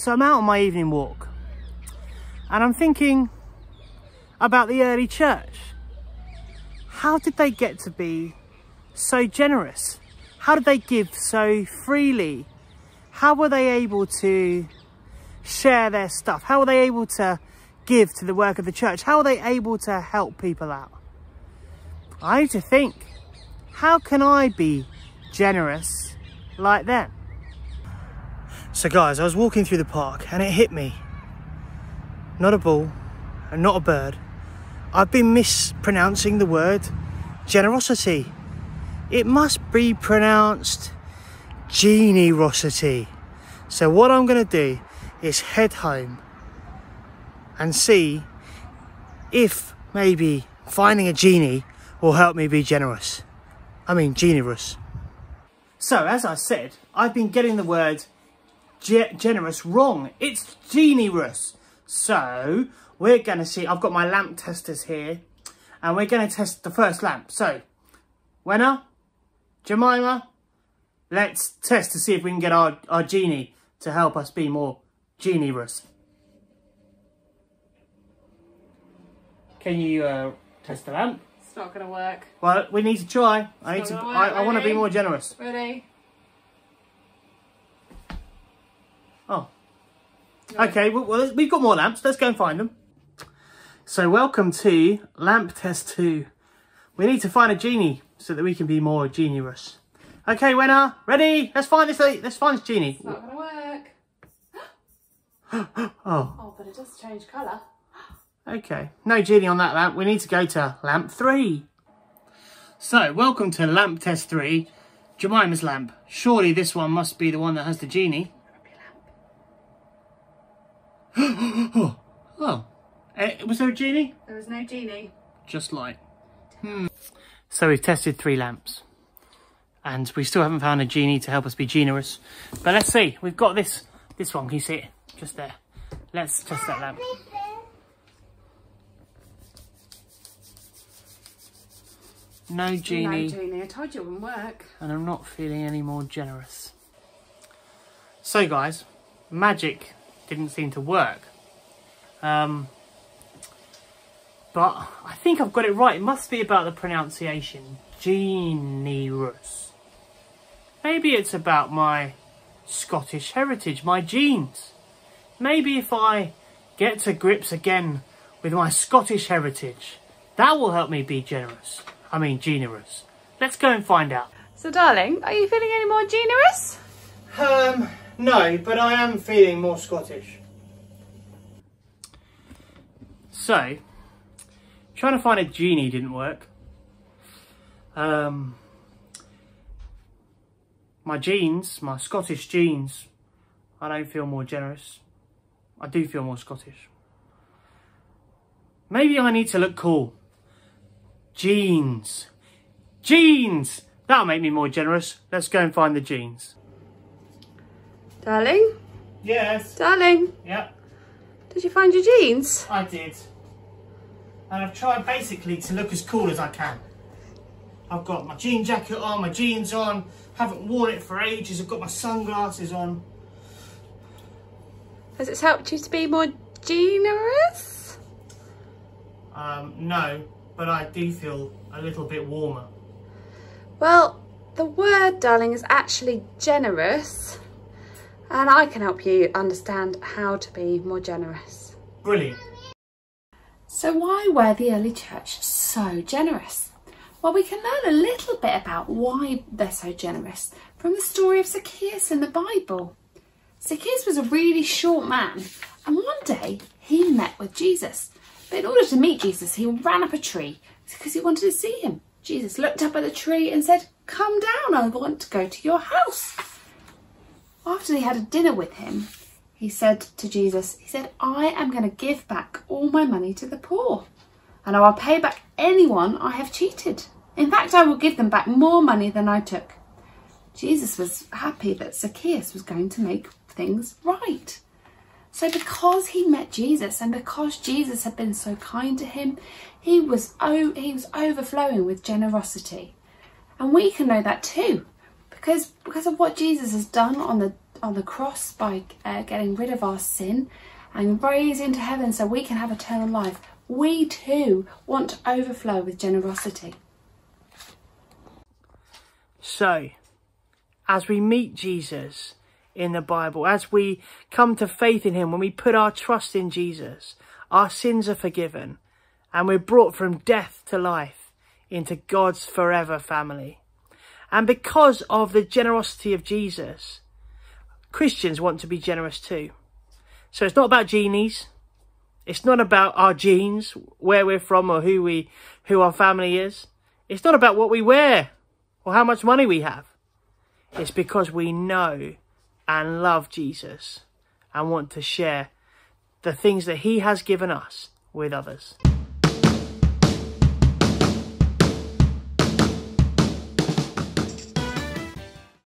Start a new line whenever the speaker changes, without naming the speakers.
So I'm out on my evening walk and I'm thinking about the early church. How did they get to be so generous? How did they give so freely? How were they able to share their stuff? How were they able to give to the work of the church? How are they able to help people out? I need to think, how can I be generous like them? So guys, I was walking through the park and it hit me. Not a ball and not a bird. I've been mispronouncing the word generosity. It must be pronounced generosity. So what I'm going to do is head home and see if maybe finding a genie will help me be generous. I mean generous. So as I said, I've been getting the word ge generous wrong. It's generous. So we're going to see, I've got my lamp testers here and we're going to test the first lamp. So, Wenna, Jemima, let's test to see if we can get our, our genie to help us be more generous. Can you uh, test the lamp?
It's not going to work.
Well, we need to try. I need to. I, I want to be more generous.
Ready?
Oh,
No.
okay. Well, well, we've got more lamps. Let's go and find them. So, welcome to lamp test two. We need to find a genie so that we can be more generous. Okay, Wenna, ready? Let's find this. Let's find this genie.
It's not going to work.
Oh,
Oh, but it does change colour.
okay. No genie on that lamp. We need to go to lamp three. So, welcome to lamp test three. Jemima's lamp. Surely this one must be the one that has the genie. oh, oh. Was there a genie?
There was no genie.
Just light. Hmm. So we've tested three lamps. And we still haven't found a genie to help us be generous. But let's see. We've got this this one. Can you see it? Just there. Let's test that lamp. No genie.
No genie. I told you it wouldn't work.
and I'm not feeling any more generous. So guys, magic didn't seem to work. Um, but I think I've got it right. It must be about the pronunciation. Generous. Maybe it's about my Scottish heritage, my genes. Maybe if I get to grips again with my Scottish heritage, that will help me be generous. I mean, generous. Let's go and find out.
So, darling, are you feeling any more generous?
Um, no, but I am feeling more Scottish. So, trying to find a genie didn't work. Um, my jeans, my Scottish jeans, I don't feel more generous. I do feel more Scottish. Maybe I need to look cool. Jeans. Jeans! That'll make me more generous. Let's go and find the jeans.
Darling?
Yes.
Darling,
Yep,
did you find your jeans?
I did. And I've tried basically to look as cool as I can. I've got my jean jacket on, my jeans on, haven't worn it for ages, I've got my sunglasses on.
Has it helped you to be more generous?
Um, no, but I do feel a little bit warmer.
Well, the word, darling, is actually generous. And I can help you understand how to be more generous.
Brilliant.
So why were the early church so generous? Well, we can learn a little bit about why they're so generous from the story of Zacchaeus in the Bible. Zacchaeus was a really short man, and one day he met with Jesus. But in order to meet Jesus, he ran up a tree because he wanted to see him. Jesus looked up at the tree and said, Come down, I want to go to your house. After they had a dinner with him, he said to Jesus, he said, I am going to give back all my money to the poor and I will pay back anyone I have cheated. In fact, I will give them back more money than I took. Jesus was happy that Zacchaeus was going to make things right. So because he met Jesus and because Jesus had been so kind to him, he was oh, he was overflowing with generosity. And we can know that too because because of what Jesus has done on the on the cross by uh, getting rid of our sin and raising to heaven so we can have eternal life, we too want to overflow with generosity.
So, as we meet Jesus in the Bible, as we come to faith in him, when we put our trust in Jesus, our sins are forgiven and we're brought from death to life into God's forever family. And because of the generosity of Jesus, Christians want to be generous too. So it's not about genies. It's not about our genes, where we're from or who we, who our family is. It's not about what we wear or how much money we have. It's because we know and love Jesus and want to share the things that he has given us with others.